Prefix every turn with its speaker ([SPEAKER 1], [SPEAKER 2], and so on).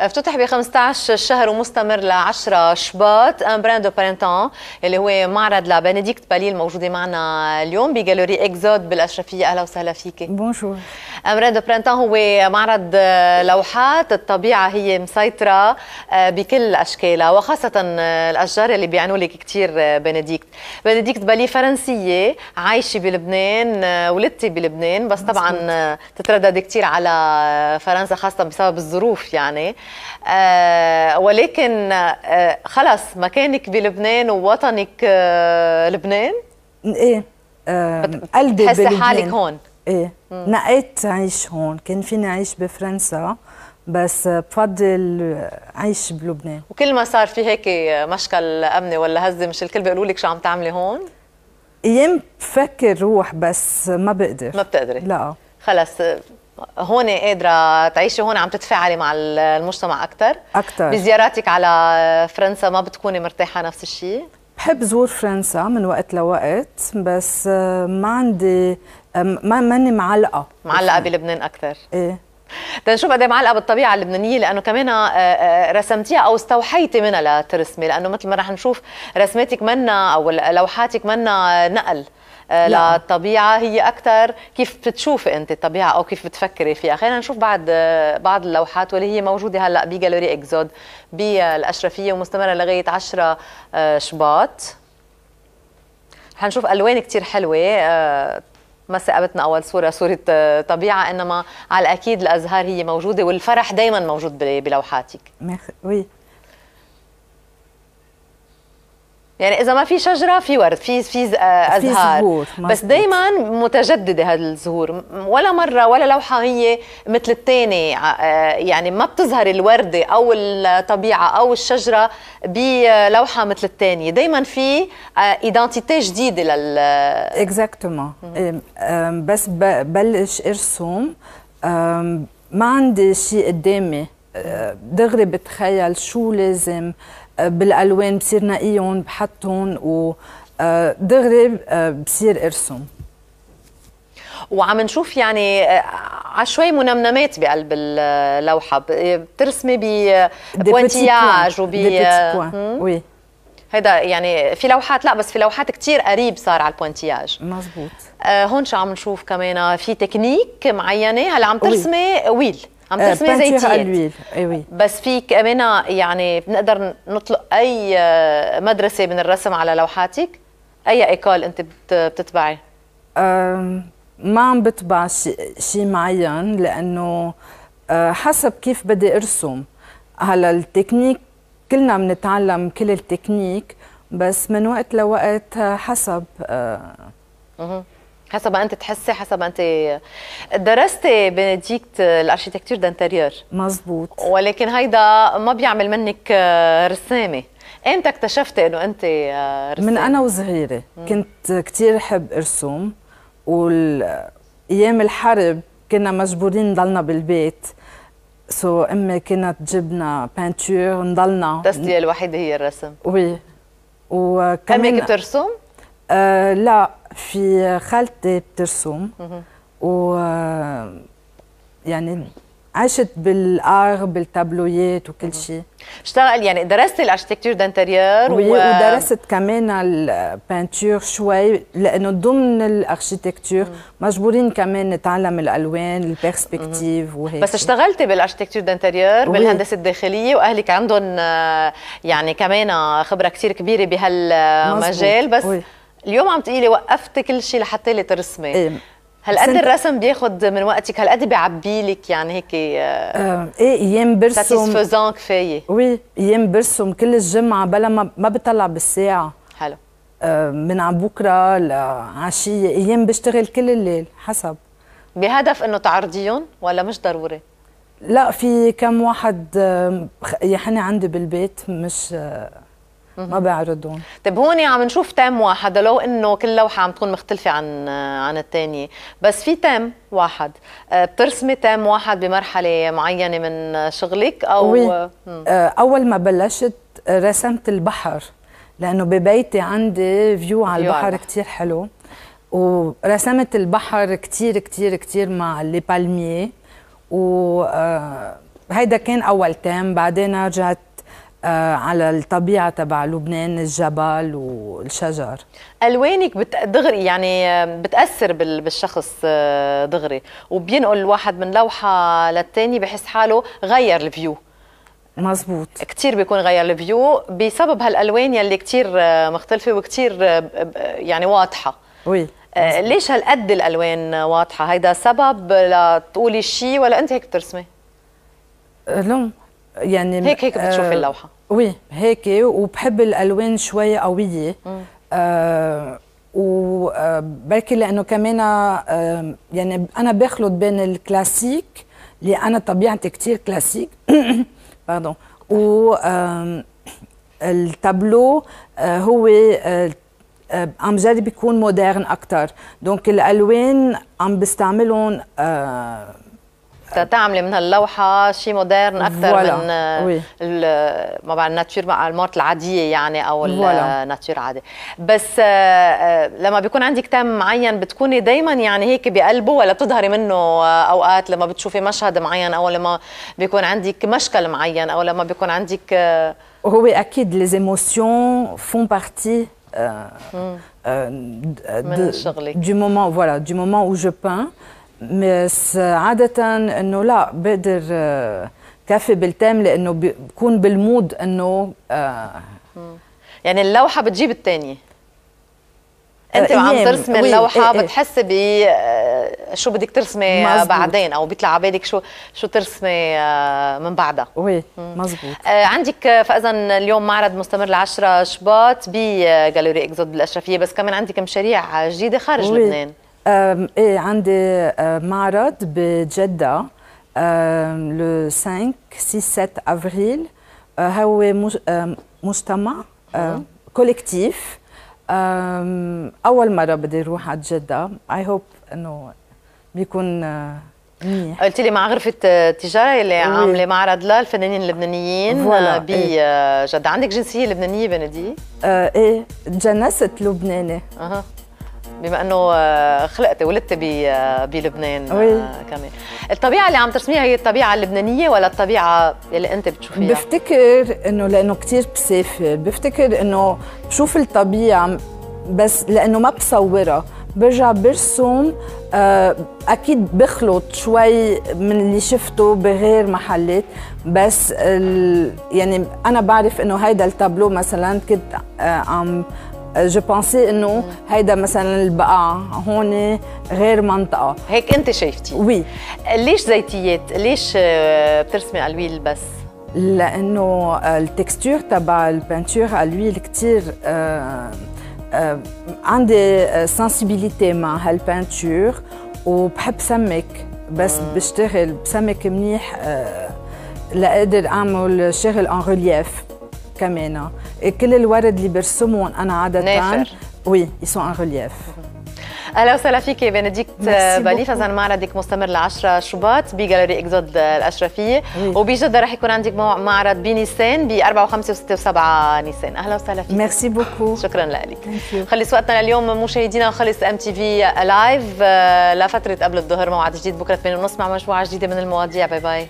[SPEAKER 1] افتتح ب 15 شهر ومستمر ل 10 شباط Un Brin de Printemps اللي هو معرض لبنديكت بالي موجودة معنا اليوم ب galerie Exode بالأشرفية. أهلا وسهلا فيك
[SPEAKER 2] bonjour
[SPEAKER 1] Un Brin de Printemps هو معرض لوحات. الطبيعة هي مسيطرة آه، بكل أشكالها وخاصة الأشجار اللي بيعنوا لك كثير بنديكت. بنديكت بالي فرنسية عايشة بلبنان آه، ولدتي بلبنان. بس طبعا تتردد كثير على فرنسا خاصة بسبب الظروف يعني. آه ولكن آه خلص مكانك بلبنان ووطنك آه لبنان.
[SPEAKER 2] إيه آه قلبي بلبنان.
[SPEAKER 1] حالك هون.
[SPEAKER 2] إيه. نقيت عيش هون. كان فيني أعيش بفرنسا بس بفضل عيش بلبنان.
[SPEAKER 1] وكل ما صار في هيك مشكل أمني ولا هزه مش الكل بيقولوا لك شو عم تعملي هون؟
[SPEAKER 2] أيام بفكر روح بس ما بقدر.
[SPEAKER 1] ما بتقدري؟
[SPEAKER 2] لا.
[SPEAKER 1] خلص هون قادرة تعيشي هون عم تتفاعلي مع المجتمع أكثر
[SPEAKER 2] أكثر
[SPEAKER 1] بزياراتك على فرنسا ما بتكوني مرتاحة نفس الشيء؟
[SPEAKER 2] بحب زور فرنسا من وقت لوقت بس ما عندي ما ماني معلقة.
[SPEAKER 1] معلقة بلبنان أكثر.
[SPEAKER 2] إيه.
[SPEAKER 1] تنشوف قد معلقة بالطبيعة اللبنانية؟ لأنه كمان رسمتيها أو استوحيتي منها لترسمي لأنه مثل ما رح نشوف رسماتك منا أو لوحاتك منا نقل لا. للطبيعة. هي أكثر كيف بتشوفي أنت الطبيعة أو كيف بتفكري فيها؟ خلينا نشوف بعد بعض اللوحات واللي هي موجودة هلأ بجالوري اكزود بالأشرفية ومستمرة لغاية 10 شباط. حنشوف ألوان كثير حلوة ما ثقبتنا أول صوره صوره طبيعة إنما على الأكيد الأزهار هي موجودة والفرح دائما موجود بلوحاتك.
[SPEAKER 2] وي.
[SPEAKER 1] يعني إذا ما في شجرة في ورد في في أزهار.
[SPEAKER 2] زهور
[SPEAKER 1] بس دائما متجددة هذه الزهور. ولا مرة ولا لوحة هي مثل الثاني يعني ما بتظهر الوردة أو الطبيعة أو الشجرة بلوحة مثل الثانية دائما في identité جديدة لل
[SPEAKER 2] exactement بس ببلش ارسم ما عندي شيء قدامي. دغري بتخيل شو لازم. بالألوان بصير نقيهم بحطهم ودغري بصير ارسم
[SPEAKER 1] وعم نشوف يعني عشوائي منمنمات بقلب اللوحة. بترسمي ب pointillage وب
[SPEAKER 2] oui
[SPEAKER 1] هيدا يعني في لوحات لا بس في لوحات كتير قريب صار على ال pointillage.
[SPEAKER 2] مزبوط.
[SPEAKER 1] آه هون شو عم نشوف كمان؟ في تكنيك معينة؟ هلا عم ترسمي huile. عم ترسمي زيتين
[SPEAKER 2] أيوه
[SPEAKER 1] بس في كمان يعني بنقدر نطلق أي مدرسة من الرسم على لوحاتك؟ أي école أنت بتتبعي؟
[SPEAKER 2] ما عم بتبع شيء شي معين لأنه حسب كيف بدي أرسم. هلا التكنيك كلنا بنتعلم كل ال techniques بس من وقت لوقت حسب
[SPEAKER 1] أها حسب ما انت تحسي حسب ما انت درستي بنديكت ال architecture d'intérieur
[SPEAKER 2] مزبوط
[SPEAKER 1] ولكن هيدا ما بيعمل منك رسامة. إمتى اكتشفتي انه انت رسامة؟
[SPEAKER 2] من أنا وصغيرة. كنت كثير أحب ارسم والأيام الحرب كنا مجبورين نضلنا بالبيت. so, أمي كانت تجيبنا peinture نضلنا.
[SPEAKER 1] التسلية الوحيدة هي الرسم.
[SPEAKER 2] oui. وكمان
[SPEAKER 1] أمك بترسم؟
[SPEAKER 2] آه لا. في خالتي بترسم و يعني عشت بال art بالتابلويات وكل شيء.
[SPEAKER 1] اشتغل يعني درست ال architecture d'intérieur
[SPEAKER 2] و... ودرست كمان ال peinture شوي لأنه ضمن ال architecture مجبورين كمان نتعلم الألوان ال perspective وهيك.
[SPEAKER 1] بس اشتغلتي بال architecture d'intérieur بالهندسة الداخلية واهلك عندهم يعني كمان خبرة كثير كبيرة بهالمجال بس oui. اليوم عم تقولي وقفت كل شيء لحتى لي ترسمي.
[SPEAKER 2] إيه.
[SPEAKER 1] هالقد الرسم بياخذ من وقتك؟ هالقد بيعبي لك يعني هيك
[SPEAKER 2] آه إيه أيام برسم
[SPEAKER 1] satisfaisant كفاية؟
[SPEAKER 2] oui أيام برسم كل الجمعة بلا ما ما بطلع بالساعة.
[SPEAKER 1] حلو.
[SPEAKER 2] آه من على بكرة لعشية أيام بشتغل كل الليل حسب.
[SPEAKER 1] بهدف إنه تعرضيهم ولا مش ضروري؟
[SPEAKER 2] لا في كم واحد يحني عندي بالبيت مش ما بعرضهم.
[SPEAKER 1] طيب هون عم نشوف thème واحد لو إنه كل لوحة عم تكون مختلفة عن عن الثانية بس في thème واحد. بترسمي thème واحد بمرحلة معينة من شغلك أو
[SPEAKER 2] oui. أول ما بلشت رسمت البحر لأنه ببيتي عندي vue على البحر كثير حلو. ورسمت البحر كثير كثير كثير مع les palmiers و هيدا كان أول thème. بعدين رجعت آه على الطبيعة تبع لبنان الجبل والشجر.
[SPEAKER 1] ألوانك بت- دغري يعني آه، بتأثر بال- بالشخص آه، دغري. وبينقل الواحد من لوحة للتاني بحس حاله غير ال vue.
[SPEAKER 2] مزبوط.
[SPEAKER 1] كتير بيكون غير ال vue بسبب هالألوان يلي كتير آه، مختلفة آه، ب- يعني واضحة.
[SPEAKER 2] oui.
[SPEAKER 1] آه، ليش هالقد الألوان واضحة؟ هيدا سبب لتقولي شيء ولا أنت هيك بترسمي؟
[SPEAKER 2] لون يعني
[SPEAKER 1] هيك هيك بتشوفي
[SPEAKER 2] آه،
[SPEAKER 1] اللوحة.
[SPEAKER 2] oui هيك وبحب الألوان شوي قوية. آه وبركي لأنه كمان آه يعني أنا بخلط بين الكلاسيك اللي أنا طبيعتي كتير كلاسيك. باردون و التابلو آه هو آه آه، عم جرب يكون مودرن أكثر دونك الألوان عم بستعملهم آه
[SPEAKER 1] تعملي من هاللوحة شيء مودرن أكثر
[SPEAKER 2] فوالا،
[SPEAKER 1] من آه،
[SPEAKER 2] وي.
[SPEAKER 1] ال- ما بعرف الناتشور مع المارت العادية يعني
[SPEAKER 2] أو.
[SPEAKER 1] الناتشور عادي بس آه، آه، لما بيكون عندك تام معين بتكوني دائما يعني هيك بقلبه ولا بتظهري منه آه، أوقات لما بتشوفي مشهد معين أو لما بيكون عندك مشكل معين أو لما بيكون عندك آه،
[SPEAKER 2] acquis, les émotions font partie euh, euh, de- du moment, voilà, du moment où je peins. بس عادة إنه لا بقدر آه، كفي بالتام لإنه بكون بالمود إنه آه،
[SPEAKER 1] يعني اللوحة بتجيب الثانية أنت
[SPEAKER 2] آه،
[SPEAKER 1] وعم
[SPEAKER 2] أيام.
[SPEAKER 1] ترسمي اللوحة
[SPEAKER 2] إيه، إيه.
[SPEAKER 1] بتحسي ب شو بدك ترسمي
[SPEAKER 2] مزبوط.
[SPEAKER 1] بعدين أو بيطلع على بالك شو شو ترسمي من بعدها
[SPEAKER 2] وي مزبوط
[SPEAKER 1] عندك فإذا اليوم معرض مستمر لعشرة شباط بجاليري اكزود بالاشرفيه بس كمان عندك مشاريع جديدة خارج
[SPEAKER 2] وي.
[SPEAKER 1] لبنان
[SPEAKER 2] إيه عندي آه، معرض بجدة لو 5 6 7 افريل آه، هو مجتمع آه، collectif اول مره بدي أروح على جده I hope انه بيكون آه، منيح
[SPEAKER 1] قلت لي مع غرفة التجارة اللي عاملة معرض للفنانين اللبنانيين بجدة عندك جنسية لبنانية بندي؟
[SPEAKER 2] آه، إيه تجنست لبناني.
[SPEAKER 1] أها. بما إنه آه، خلقتي ولدتي ب- آه، بلبنان آه،
[SPEAKER 2] oui.
[SPEAKER 1] كمان الطبيعة اللي عم ترسميها هي الطبيعة اللبنانية ولا الطبيعة اللي أنت بتشوفيها؟
[SPEAKER 2] بفتكر إنه لأنه كثير بسافر بفتكر إنه بشوف الطبيعة بس لأنه ما بصورها برجع برسم أكيد بخلط شوي من اللي شفته بغير محلات بس ال يعني أنا بعرف إنه هيدا التابلو مثلا كنت عم je pensais انه هيدا مثلا البقعه هون غير منطقة.
[SPEAKER 1] هيك انت شايفتي؟
[SPEAKER 2] oui
[SPEAKER 1] ليش زيتيات؟ ليش آه، بترسمي ال huile بس؟
[SPEAKER 2] لأنه ال texture تبع ال peinture على ال huile كثير آه، آه، عندي sensibilité مع هال peinture وبحب سمك بس بشتغل بسمك منيح آه، لاقدر أعمل شغل en relief كمان. كل الورد اللي برسمهم أنا عادة
[SPEAKER 1] نافر.
[SPEAKER 2] oui ils sont en
[SPEAKER 1] relief أهلا وسهلا فيك بنديكت
[SPEAKER 2] بوكو.
[SPEAKER 1] اذا معرضك مستمر ل 10 شباط بجاليري إكزود
[SPEAKER 2] الأشرفية.
[SPEAKER 1] وبجدة رح يكون عندك معرض بنيسان ب 4 و5 و6 و7 نيسان. أهلا وسهلا فيك.
[SPEAKER 2] merci beaucoup
[SPEAKER 1] شكرا لك. خلص وقتنا لليوم مشاهدينا خلص MTV Alive لفترة قبل الظهر موعد جديد. بكرة 8:30 مع مجموعة جديدة من المواضيع. bye bye